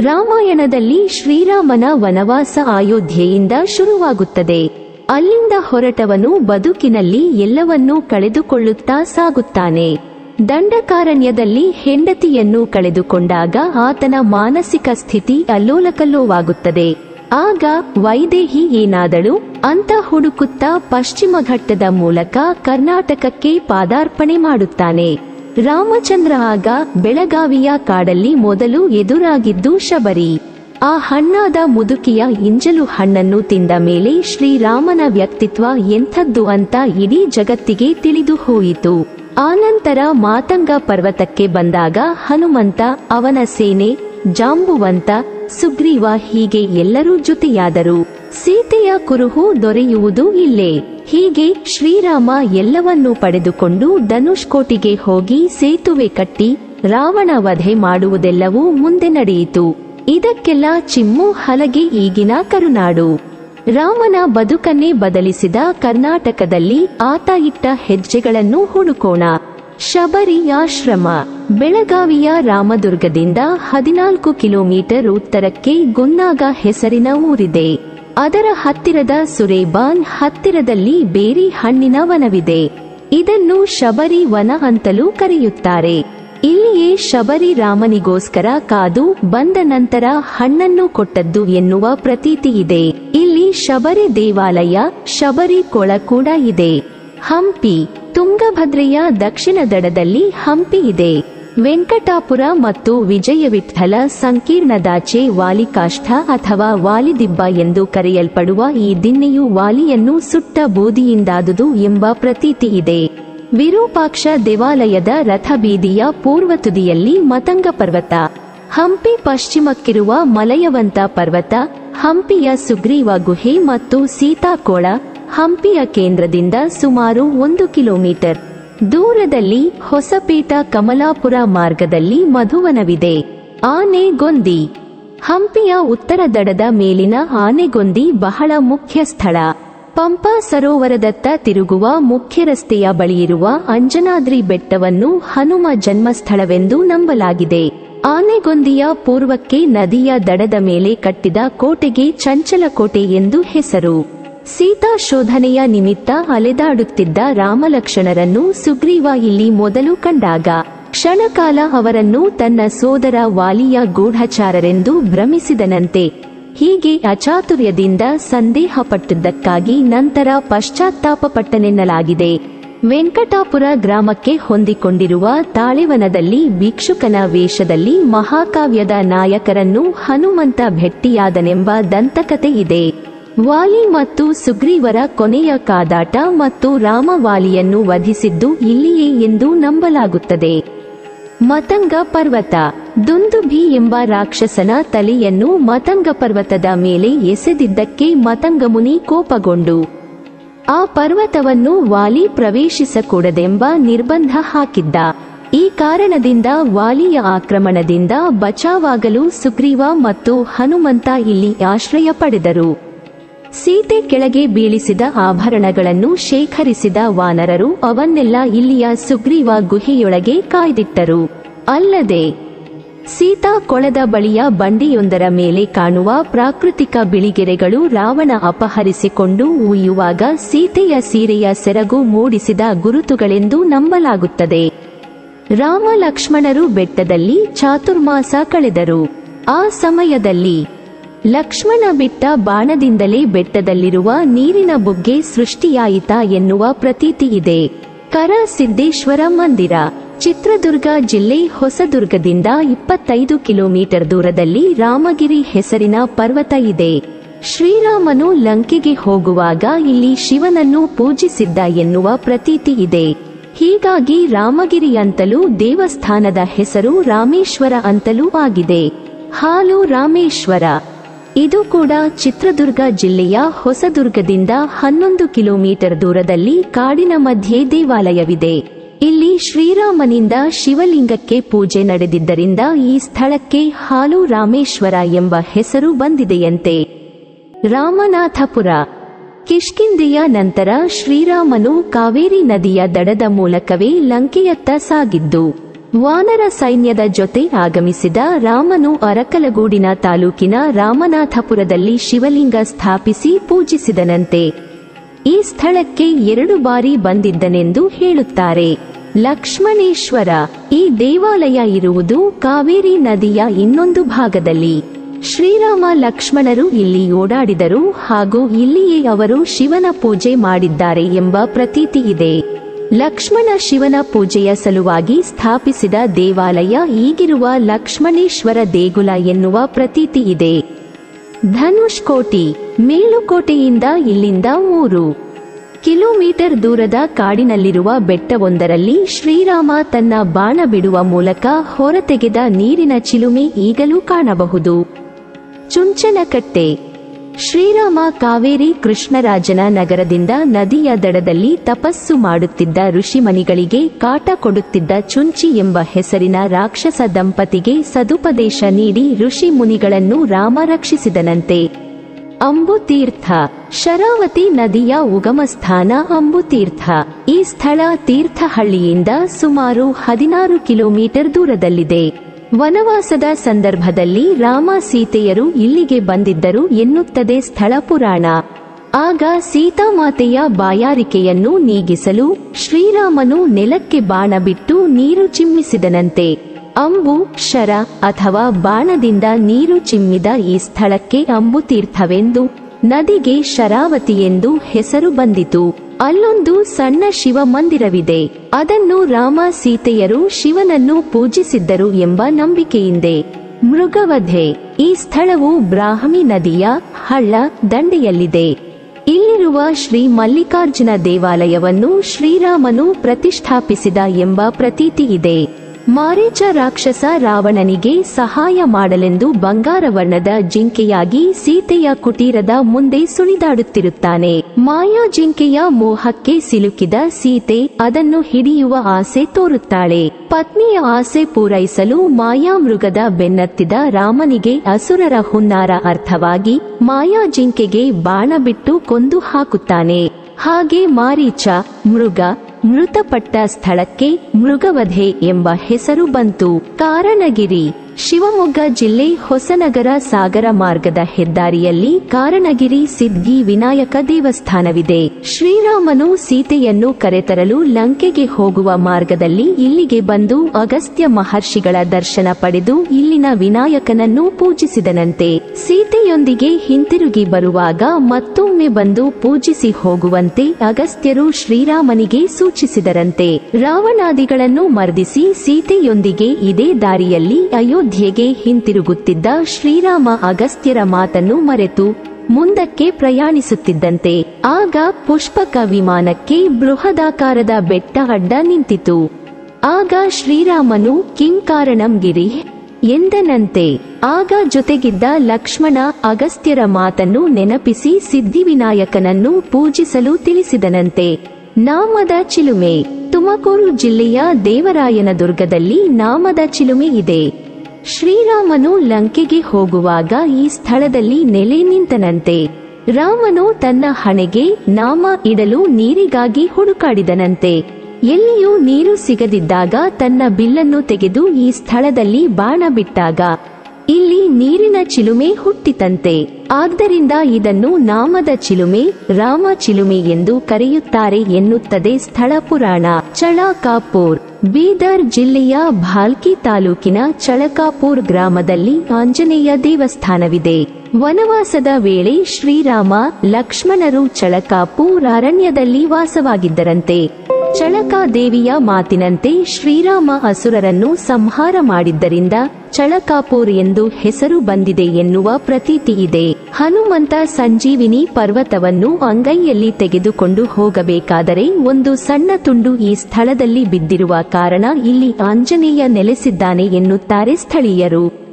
ರಾಮಾಯಣದಲ್ಲಿ ಶ್ರೀರಾಮನ ವನವಾಸ ಅಯೋಧ್ಯೆಯಿಂದ ಶುರುವಾಗುತ್ತದೆ. ಅಲ್ಲಿಂದ ಹೊರಟವನು ಬದುಕಿನಲ್ಲಿ ಎಲ್ಲವನ್ನೂ ಕಳೆದುಕೊಳ್ಳುತ್ತಾ ಸಾಗುತ್ತಾನೆ. ದಂಡಕಾರಣ್ಯದಲ್ಲಿ ಹೆಂಡತಿಯನ್ನು ಕಳೆದುಕೊಂಡಾಗ ಆತನ ಮಾನಸಿಕ ಸ್ಥಿತಿ ಅಲ್ಲೋಲಕಲ್ಲೋವಾಗುತ್ತದೆ. ಆಗ ವೈದೇಹಿ ಏನಾದಳು? ಅಂತ ಹುಡುಕುತ್ತಾ ಪಶ್ಚಿಮ ಘಟ್ಟದ ಮೂಲಕ ಕರ್ನಾಟಕಕ್ಕೆ ಪಾದಾರ್ಪಣೆ ಮಾಡುತ್ತಾನೆ. ರಾಮಚಂದ್ರ ಆಗ ಬೆಳಗಾವಿಯ ಕಾಡಲ್ಲಿ ಮೊದಲು ಎದುರಾಗಿದ್ದು ಶಬರಿ. ಆ ಹಣ್ಣಾದ ಮುದುಕಿಯ ಇಂಜಲು ಹಣ್ಣನ್ನು ತಿಂದ ಮೇಲೆ ಶ್ರೀರಾಮನ ವ್ಯಕ್ತಿತ್ವ ಎಂಥದ್ದು ಅಂತ ಇಡೀ ಜಗತ್ತಿಗೆ ತಿಳಿದು ಹೋಯಿತು. ಆನಂತರ ಮಾತಂಗ ಪರ್ವತಕ್ಕೆ ಬಂದಾಗ ಹನುಮಂತ, ಅವನ ಸೇನೆ, ಜಾಂಬುವಂತ, ಸುಗ್ರೀವ ಹೀಗೆ ಎಲ್ಲರೂ ಜೊತೆಯಾದರು. ಸೀತೆಯ ಕುರುಹು ದೊರೆಯುವುದು ಇಲ್ಲೇ. ಹೀಗೆ ಶ್ರೀರಾಮ ಎಲ್ಲವನ್ನೂ ಪಡೆದುಕೊಂಡು ಧನುಷ್ಕೋಟಿಗೆ ಹೋಗಿ ಸೇತುವೆ ಕಟ್ಟಿ ರಾವಣ ವಧೆ ಮಾಡುವುದೆಲ್ಲವೂ ಮುಂದೆ ನಡೆಯಿತು. ಇದಕ್ಕೆಲ್ಲ ಚಿಮ್ಮು ಹಲಗೆ ಈಗಿನ ಕರುನಾಡು. ರಾಮನ ಬದುಕನ್ನೇ ಬದಲಿಸಿದ ಕರ್ನಾಟಕದಲ್ಲಿ ಆತ ಇಟ್ಟ ಹೆಜ್ಜೆಗಳನ್ನು ಹುಡುಕೋಣ. ಶಬರಿಯಾಶ್ರಮ, ಬೆಳಗಾವಿಯ ರಾಮದುರ್ಗದಿಂದ ಹದಿನಾಲ್ಕು ಕಿಲೋಮೀಟರ್ ಉತ್ತರಕ್ಕೆ ಗುನ್ನಾಗ ಹೆಸರಿನ ಊರಿದೆ. ಅದರ ಹತ್ತಿರದ ಸುರೇಬಾನ್ ಹತ್ತಿರದಲ್ಲಿ ಬೇರಿ ಹಣ್ಣಿನ ವನವಿದೆ. ಇದನ್ನು ಶಬರಿ ವನ ಅಂತಲೂ ಕರೆಯುತ್ತಾರೆ. ಇಲ್ಲಿಯೇ ಶಬರಿ ರಾಮನಿಗೋಸ್ಕರ ಕಾದು ಬಂದ ನಂತರ ಹಣ್ಣನ್ನು ಕೊಟ್ಟದ್ದು ಎನ್ನುವ ಪ್ರತೀತಿ ಇದೆ. ಇಲ್ಲಿ ಶಬರಿ ದೇವಾಲಯ, ಶಬರಿ ಕೊಳ ಕೂಡ ಇದೆ. ಹಂಪಿ, ತುಂಗಭದ್ರೆಯ ದಕ್ಷಿಣ ದಡದಲ್ಲಿ ಹಂಪಿ ಇದೆ. ವೆಂಕಟಾಪುರ ಮತ್ತು ವಿಜಯವಿಠಲ ಸಂಕೀರ್ಣದಾಚೆ ವಾಲಿಕಾಷ್ಠ ಅಥವಾ ವಾಲಿದಿಬ್ಬ ಎಂದು ಕರೆಯಲ್ಪಡುವ ಈ ದಿನ್ನೆಯು ವಾಲಿಯನ್ನು ಸುಟ್ಟ ಬೂದಿಯಿಂದಾದುದು ಎಂಬ ಪ್ರತೀತಿ ಇದೆ. ವಿರೂಪಾಕ್ಷ ದೇವಾಲಯದ ರಥಬೀದಿಯ ಪೂರ್ವ ತುದಿಯಲ್ಲಿ ಮತಂಗ ಪರ್ವತ ಹಂಪಿ ಪಶ್ಚಿಮಕ್ಕಿರುವ ಮಲಯವಂತ ಪರ್ವತ, ಹಂಪಿಯ ಸುಗ್ರೀವ ಗುಹೆ ಮತ್ತು ಸೀತಾಕೋಳ, ಹಂಪಿಯ ಕೇಂದ್ರದಿಂದ ಸುಮಾರು ಒಂದು ಕಿಲೋಮೀಟರ್. ದೂರದಲ್ಲಿ ಹೊಸಪೇಟ ಕಮಲಾಪುರ ಮಾರ್ಗದಲ್ಲಿ ಮಧುವನವಿದೆ, ಆನೆಗೊಂದಿ. ಹಂಪಿಯ ಉತ್ತರ ದಡದ ಮೇಲಿನ ಆನೆಗೊಂದಿ ಬಹಳ ಮುಖ್ಯ ಸ್ಥಳ. ಪಂಪಾ ಸರೋವರದತ್ತ ತಿರುಗುವ ಮುಖ್ಯ ರಸ್ತೆಯ ಬಳಿಯಿರುವ ಅಂಜನಾದ್ರಿ ಬೆಟ್ಟವನ್ನು ಹನುಮ ಜನ್ಮಸ್ಥಳವೆಂದು ನಂಬಲಾಗಿದೆ. ಆನೆಗೊಂದಿಯ ಪೂರ್ವಕ್ಕೆ ನದಿಯ ದಡದ ಮೇಲೆ ಕಟ್ಟಿದ ಕೋಟೆಗೆ ಚಂಚಲಕೋಟೆ ಎಂದು ಹೆಸರು. ಸೀತಾ ಶೋಧನೆಯ ನಿಮಿತ್ತ ಅಲೆದಾಡುತ್ತಿದ್ದ ರಾಮಲಕ್ಷಣರನ್ನು ಸುಗ್ರೀವ ಇಲ್ಲಿ ಮೊದಲು ಕಂಡಾಗ, ಕ್ಷಣಕಾಲ ಅವರನ್ನು ತನ್ನ ಸೋದರ ವಾಲಿಯ ಗೂಢಚಾರರೆಂದು ಭ್ರಮಿಸಿದನಂತೆ, ಹೀಗೆ ಅಚಾತುರ್ಯದಿಂದ ಸಂದೇಹಪಟ್ಟದ್ದಕ್ಕಾಗಿ ನಂತರ ಪಶ್ಚಾತ್ತಾಪಪಟ್ಟನೆನ್ನಲಾಗಿದೆ. ವೆಂಕಟಾಪುರ ಗ್ರಾಮಕ್ಕೆ ಹೊಂದಿಕೊಂಡಿರುವ ತಾಳೆವನದಲ್ಲಿ ಭಿಕ್ಷುಕನ ವೇಷದಲ್ಲಿ ಮಹಾಕಾವ್ಯದ ನಾಯಕರನ್ನು ಹನುಮಂತ ಭೆಟ್ಟಿಯಾದನೆಂಬ ದಂತಕತೆ ಇದೆ ವಾಲಿ ಮತ್ತು ಸುಗ್ರೀವರ ಕೊನೆಯ ಕಾದಾಟ ಮತ್ತು ರಾಮವಾಲಿಯನ್ನು ವಧಿಸಿದ್ದು ಇಲ್ಲಿಯೇ ಎಂದು ನಂಬಲಾಗುತ್ತದೆ. ಮತಂಗ ಪರ್ವತ ದುಂದುಭಿ ಎಂಬ ರಾಕ್ಷಸನ ತಲೆಯನ್ನು ಮತಂಗ ಪರ್ವತದ ಮೇಲೆ ಎಸೆದಿದ್ದಕ್ಕೆ ಮತಂಗಮುನಿ ಕೋಪಗೊಂಡು, ಆ ಪರ್ವತವನ್ನು ವಾಲಿ ಪ್ರವೇಶಿಸಕೂಡದೆಂಬ ನಿರ್ಬಂಧ ಹಾಕಿದ್ದ. ಈ ಕಾರಣದಿಂದ ವಾಲಿಯ ಆಕ್ರಮಣದಿಂದ ಬಚಾವಾಗಲು ಸುಗ್ರೀವ ಮತ್ತು ಹನುಮಂತ ಇಲ್ಲಿ ಆಶ್ರಯ ಪಡೆದರು. ಸೀತೆ ಕೆಳಗೆ ಬೀಳಿಸಿದ ಆಭರಣಗಳನ್ನು ಶೇಖರಿಸಿದ ವಾನರರು ಅವನ್ನೆಲ್ಲ ಇಲ್ಲಿಯ ಸುಗ್ರೀವ ಗುಹೆಯೊಳಗೆ ಕಾಯ್ದಿಟ್ಟರು. ಅಲ್ಲದೆ, ಸೀತಾ ಕೊಳದ ಬಳಿಯ ಬಂಡಿಯೊಂದರ ಮೇಲೆ ಕಾಣುವ ಪ್ರಾಕೃತಿಕ ಬಿಳಿಗೆರೆಗಳು ರಾವಣ ಅಪಹರಿಸಿಕೊಂಡು ಉಯ್ಯುವಾಗ ಸೀತೆಯ ಸೀರೆಯ ಸೆರಗು ಮೂಡಿಸಿದ ಗುರುತುಗಳೆಂದು ನಂಬಲಾಗುತ್ತದೆ. ರಾಮ ಲಕ್ಷ್ಮಣರು ಬೆಟ್ಟದಲ್ಲಿ ಚಾತುರ್ಮಾಸ ಕಳೆದರು. ಆ ಸಮಯದಲ್ಲಿ ಲಕ್ಷ್ಮಣ ಬಿಟ್ಟ ಬಾಣದಿಂದಲೇ ಬೆಟ್ಟದಲ್ಲಿರುವ ನೀರಿನ ಬುಗ್ಗೆ ಸೃಷ್ಟಿಯಾಯಿತ ಎನ್ನುವ ಪ್ರತೀತಿ ಇದೆ. ಕರ ಸಿದ್ದೇಶ್ವರ ಮಂದಿರ, ಚಿತ್ರದುರ್ಗ ಜಿಲ್ಲೆ ಹೊಸದುರ್ಗದಿಂದ ಇಪ್ಪತ್ತೈದು ಕಿಲೋಮೀಟರ್ ದೂರದಲ್ಲಿ ರಾಮಗಿರಿ ಹೆಸರಿನ ಪರ್ವತ ಇದೆ. ಶ್ರೀರಾಮನು ಲಂಕೆಗೆ ಹೋಗುವಾಗ ಇಲ್ಲಿ ಶಿವನನ್ನು ಪೂಜಿಸಿದ್ದ ಎನ್ನುವ ಪ್ರತೀತಿ ಇದೆ. ಹೀಗಾಗಿ ರಾಮಗಿರಿ ಅಂತಲೂ ದೇವಸ್ಥಾನದ ಹೆಸರು ರಾಮೇಶ್ವರ ಅಂತಲೂ ಆಗಿದೆ. ಹಾಲು ರಾಮೇಶ್ವರ. ಇದು ಕೂಡ ಚಿತ್ರದುರ್ಗ ಜಿಲ್ಲೆಯ ಹೊಸದುರ್ಗದಿಂದ ಹನ್ನೊಂದು ಕಿಲೋಮೀಟರ್ ದೂರದಲ್ಲಿ ಕಾಡಿನ ಮಧ್ಯೆ ದೇವಾಲಯವಿದೆ. ಇಲ್ಲಿ ಶ್ರೀರಾಮನಿಂದ ಶಿವಲಿಂಗಕ್ಕೆ ಪೂಜೆ ನಡೆದಿದ್ದರಿಂದ ಈ ಸ್ಥಳಕ್ಕೆ ಹಾಲು ರಾಮೇಶ್ವರ ಎಂಬ ಹೆಸರು ಬಂದಿದೆಯಂತೆ. ರಾಮನಾಥಪುರ ಕಿಷ್ಕಿಂದೆಯ ನಂತರ ಶ್ರೀರಾಮನು ಕಾವೇರಿ ನದಿಯ ದಡದ ಮೂಲಕವೇ ಲಂಕೆಯತ್ತ ಸಾಗಿದ್ದು. ವಾನರ ಸೈನ್ಯದ ಜೊತೆ ಆಗಮಿಸಿದ ರಾಮನು ಅರಕಲಗೂಡಿನ ತಾಲೂಕಿನ ರಾಮನಾಥಪುರದಲ್ಲಿ ಶಿವಲಿಂಗ ಸ್ಥಾಪಿಸಿ ಪೂಜಿಸಿದನಂತೆ. ಈ ಸ್ಥಳಕ್ಕೆ ಎರಡು ಬಾರಿ ಬಂದಿದ್ದನೆಂದು ಹೇಳುತ್ತಾರೆ. ಲಕ್ಷ್ಮಣೇಶ್ವರ, ಈ ದೇವಾಲಯ ಇರುವುದು ಕಾವೇರಿ ನದಿಯ ಇನ್ನೊಂದು ಭಾಗದಲ್ಲಿ. ಶ್ರೀರಾಮ ಲಕ್ಷ್ಮಣರು ಇಲ್ಲಿ ಓಡಾಡಿದರು ಹಾಗೂ ಇಲ್ಲಿಯೇ ಅವರು ಶಿವನ ಪೂಜೆ ಮಾಡಿದ್ದಾರೆ ಎಂಬ ಪ್ರತೀತಿ ಇದೆ. ಲಕ್ಷ್ಮಣ ಶಿವನ ಪೂಜೆಯ ಸಲುವಾಗಿ ಸ್ಥಾಪಿಸಿದ ದೇವಾಲಯ ಈಗಿರುವ ಲಕ್ಷ್ಮಣೇಶ್ವರ ದೇಗುಲ ಎನ್ನುವ ಪ್ರತೀತಿ ಇದೆ. ಧನುಷ್ಕೋಟಿ ಮೇಲುಕೋಟೆಯಿಂದ ಇಲ್ಲಿಂದ ಮೂರು. ಕಿಲೋಮೀಟರ್ ದೂರದ ಕಾಡಿನಲ್ಲಿರುವ ಬೆಟ್ಟವೊಂದರಲ್ಲಿ ಶ್ರೀರಾಮ ತನ್ನ ಬಾಣ ಬಿಡುವ ಮೂಲಕ ಹೊರತೆಗೆದ ನೀರಿನ ಚಿಲುಮೆ ಈಗಲೂ ಕಾಣಬಹುದು. ಚುಂಚನಕಟ್ಟೆ ಶ್ರೀರಾಮ ಕಾವೇರಿ ಕೃಷ್ಣರಾಜನ ನಗರದಿಂದ ನದಿಯ ದಡದಲ್ಲಿ ತಪಸ್ಸು ಮಾಡುತ್ತಿದ್ದ ಋಷಿಮನಿಗಳಿಗೆ ಕಾಟ ಕೊಡುತ್ತಿದ್ದ ಚುಂಚಿ ಎಂಬ ಹೆಸರಿನ ರಾಕ್ಷಸ ದಂಪತಿಗೆ ಸದುಪದೇಶ ನೀಡಿ ಋಷಿ ಮುನಿಗಳನ್ನು ರಾಮ ರಕ್ಷಿಸಿದನಂತೆ. ಅಂಬುತೀರ್ಥ. ಶರಾವತಿ ನದಿಯ ಉಗಮ ಸ್ಥಾನ ಅಂಬುತೀರ್ಥ. ಈ ಸ್ಥಳ ತೀರ್ಥಹಳ್ಳಿಯಿಂದ ಸುಮಾರು ಹದಿನಾರು ಕಿಲೋಮೀಟರ್ ದೂರದಲ್ಲಿದೆ. ವನವಾಸದ ಸಂದರ್ಭದಲ್ಲಿ ರಾಮ ಸೀತೆಯರು ಇಲ್ಲಿಗೆ ಬಂದಿದ್ದರು ಎನ್ನುತ್ತದೆ ಸ್ಥಳ ಪುರಾಣ. ಆಗ ಸೀತಾಮಾತೆಯ ಬಾಯಾರಿಕೆಯನ್ನು ನೀಗಿಸಲು ಶ್ರೀರಾಮನು ನೆಲಕ್ಕೆ ಬಾಣ ಬಿಟ್ಟು ನೀರು ಚಿಮ್ಮಿಸಿದನಂತೆ. ಅಂಬು ಶರ ಅಥವಾ ಬಾಣದಿಂದ ನೀರು ಚಿಮ್ಮಿದ ಈ ಸ್ಥಳಕ್ಕೆ ಅಂಬುತೀರ್ಥವೆಂದು ನದಿಗೆ ಶರಾವತಿ ಎಂದು ಹೆಸರು ಬಂದಿತು. ಅಲ್ಲೊಂದು ಸಣ್ಣ ಶಿವ ಮಂದಿರವಿದೆ ಅದನ್ನು ರಾಮ ಸೀತೆಯರು ಶಿವನನ್ನು ಪೂಜಿಸಿದ್ದರು ಎಂಬ ನಂಬಿಕೆಯಿಂದೆ. ಮೃಗವಧೆ. ಈ ಸ್ಥಳವು ಬ್ರಾಹ್ಮಿ ನದಿಯ ಹಳ್ಳ ದಂಡೆಯಲ್ಲಿದೆ. ಇಲ್ಲಿರುವ ಶ್ರೀ ಮಲ್ಲಿಕಾರ್ಜುನ ದೇವಾಲಯವನ್ನು ಶ್ರೀರಾಮನು ಪ್ರತಿಷ್ಠಾಪಿಸಿದ ಎಂಬ ಪ್ರತೀತಿ ಇದೆ. ಮಾರೀಚ ರಾಕ್ಷಸ ರಾವಣನಿಗೆ ಸಹಾಯ ಮಾಡಲೆಂದು ಬಂಗಾರವರ್ಣದ ಜಿಂಕೆಯಾಗಿ ಸೀತೆಯ ಕುಟೀರದ ಮುಂದೆ ಸುಳಿದಾಡುತ್ತಿರುತ್ತಾನೆ. ಮಾಯಾ ಜಿಂಕೆಯ ಮೋಹಕ್ಕೆ ಸಿಲುಕಿದ ಸೀತೆ ಅದನ್ನು ಹಿಡಿಯುವ ಆಸೆ ತೋರುತ್ತಾಳೆ. ಪತ್ನಿಯ ಆಸೆ ಪೂರೈಸಲು ಮಾಯಾ ಮೃಗದ ಬೆನ್ನತ್ತಿದ ರಾಮನಿಗೆ ಅಸುರರ ಹುನ್ನಾರ ಅರ್ಥವಾಗಿ ಮಾಯಾ ಜಿಂಕೆಗೆ ಬಾಣ ಬಿಟ್ಟು ಕೊಂದು ಹಾಕುತ್ತಾನೆ. ಹಾಗೆ ಮಾರೀಚ ಮೃಗ ಮೃತಪಟ್ಟ ಸ್ಥಳಕ್ಕೆ ಮೃಗವಧೆ ಎಂಬ ಹೆಸರು ಬಂತು. ಕಾರಣಗಿರಿ. ಶಿವಮೊಗ್ಗ ಜಿಲ್ಲೆ ಹೊಸನಗರ ಸಾಗರ ಮಾರ್ಗದ ಹೆದ್ದಾರಿಯಲ್ಲಿ ಕಾರಣಗಿರಿ ಸಿದ್ಧಿ ವಿನಾಯಕ ದೇವಸ್ಥಾನವಿದೆ. ಶ್ರೀರಾಮನು ಸೀತೆಯನ್ನು ಕರೆತರಲು ಲಂಕೆಗೆ ಹೋಗುವ ಮಾರ್ಗದಲ್ಲಿ ಇಲ್ಲಿಗೆ ಬಂದು ಅಗಸ್ತ್ಯ ಮಹರ್ಷಿಗಳ ದರ್ಶನ ಪಡೆದು ಇಲ್ಲಿನ ವಿನಾಯಕನನ್ನು ಪೂಜಿಸಿದನಂತೆ. ಸೀತೆಯೊಂದಿಗೆ ಹಿಂತಿರುಗಿ ಬರುವಾಗ ಮತ್ತೊಮ್ಮೆ ಬಂದು ಪೂಜಿಸಿ ಹೋಗುವಂತೆ ಅಗಸ್ತ್ಯರು ಶ್ರೀರಾಮನಿಗೆ ಸೂಚಿಸಿದರಂತೆ. ರಾವಣಾದಿಗಳನ್ನು ಮರ್ದಿಸಿ ಸೀತೆಯೊಂದಿಗೆ ಇದೇ ದಾರಿಯಲ್ಲಿ ಅಯೋಧ್ಯೆಗೆ ಹಿಂತಿರುಗುತ್ತಿದ್ದ ಶ್ರೀರಾಮ ಅಗಸ್ತ್ಯರ ಮಾತನ್ನು ಮರೆತು ಮುಂದಕ್ಕೆ ಪ್ರಯಾಣಿಸುತ್ತಿದ್ದಂತೆ ಆಗ ಪುಷ್ಪಕ ವಿಮಾನಕ್ಕೆ ಬೃಹದಾಕಾರದ ಬೆಟ್ಟ ಅಡ್ಡ ನಿಂತಿತು. ಆಗ ಶ್ರೀರಾಮನು ಕಿಂ ಕಾರಣಂ ಗಿರಿ ಎಂದನಂತೆ. ಆಗ ಜೊತೆಗಿದ್ದ ಲಕ್ಷ್ಮಣ ಅಗಸ್ತ್ಯರ ಮಾತನ್ನು ನೆನಪಿಸಿ ಸಿದ್ಧಿವಿನಾಯಕನನ್ನು ಪೂಜಿಸಲು ತಿಳಿಸಿದನಂತೆ. ನಾಮದ ಚಿಲುಮೆ ತುಮಕೂರು ಜಿಲ್ಲೆಯ ದೇವರಾಯನದುರ್ಗದಲ್ಲಿ ನಾಮದ ಚಿಲುಮೆ ಇದೆ. ಶ್ರೀರಾಮನು ಲಂಕೆಗೆ ಹೋಗುವಾಗ ಈ ಸ್ಥಳದಲ್ಲಿ ನೆಲೆ ನಿಂತನಂತೆ. ರಾಮನು ತನ್ನ ಹಣೆಗೆ ನಾಮ ಇಡಲು ನೀರಿಗಾಗಿ ಹುಡುಕಾಡಿದನಂತೆ. ಎಲ್ಲಿಯೂ ನೀರು ಸಿಗದಿದ್ದಾಗ ತನ್ನ ಬಿಲ್ಲನ್ನು ತೆಗೆದು ಈ ಸ್ಥಳದಲ್ಲಿ ಬಾಣ ಬಿಟ್ಟಾಗ ಇಲ್ಲಿ ನೀರಿನ ಚಿಲುಮೆ ಹುಟ್ಟಿತಂತೆ. ಆದ್ದರಿಂದ ಇದನ್ನು ನಾಮದ ಚಿಲುಮೆ, ರಾಮ ಚಿಲುಮೆ ಎಂದು ಕರೆಯುತ್ತಾರೆ ಎನ್ನುತ್ತದೆ ಸ್ಥಳ ಪುರಾಣ. ಚಳಕಾಪುರ್, ಬೀದರ್ ಜಿಲ್ಲೆಯ ಭಾಲ್ಕಿ ತಾಲೂಕಿನ ಚಳಕಾಪುರ್ ಗ್ರಾಮದಲ್ಲಿ ಆಂಜನೇಯ ದೇವಸ್ಥಾನವಿದೆ. ವನವಾಸದ ವೇಳೆ ಶ್ರೀರಾಮ, ಲಕ್ಷ್ಮಣರು ಚಳಕಾಪುರ್ ಅರಣ್ಯದಲ್ಲಿ ವಾಸವಾಗಿದ್ದರಂತೆ. ಚಳಕಾ ದೇವಿಯ ಮಾತಿನಂತೆ ಶ್ರೀರಾಮ ಅಸುರರನ್ನು ಸಂಹಾರ ಮಾಡಿದ್ದರಿಂದ ಚಳಕಾಪುರ್ ಎಂದು ಹೆಸರು ಬಂದಿದೆ ಎನ್ನುವ ಪ್ರತೀತಿ ಇದೆ. ಹನುಮಂತ ಸಂಜೀವಿನಿ ಪರ್ವತವನ್ನು ಅಂಗೈಯಲ್ಲಿ ತೆಗೆದುಕೊಂಡು ಹೋಗಬೇಕಾದರೆ ಒಂದು ಸಣ್ಣ ತುಂಡು ಈ ಸ್ಥಳದಲ್ಲಿ ಬಿದ್ದಿರುವ ಕಾರಣ ಇಲ್ಲಿ ಆಂಜನೇಯ ನೆಲೆಸಿದ್ದಾನೆ ಎನ್ನುತ್ತಾರೆ ಸ್ಥಳೀಯರು.